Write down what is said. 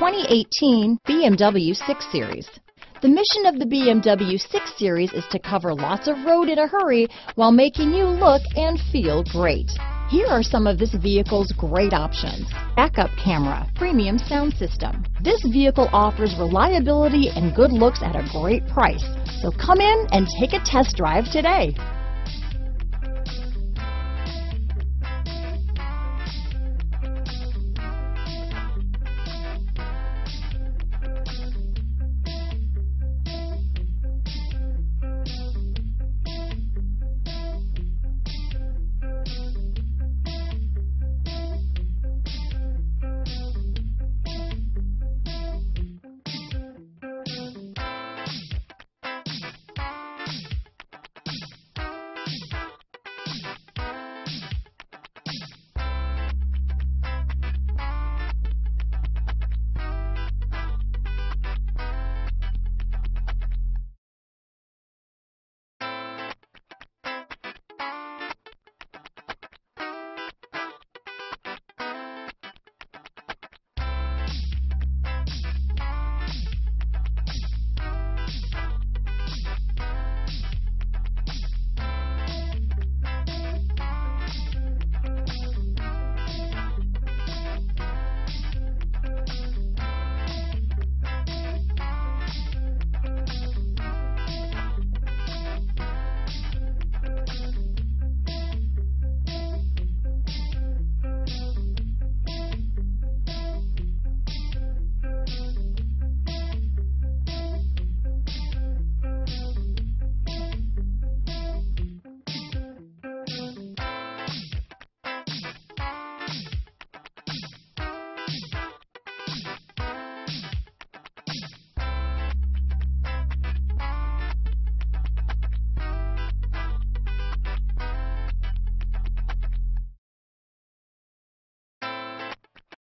2018 BMW 6 Series. The mission of the BMW 6 Series is to cover lots of road in a hurry while making you look and feel great. Here are some of this vehicle's great options. Backup camera, premium sound system. This vehicle offers reliability and good looks at a great price. So come in and take a test drive today.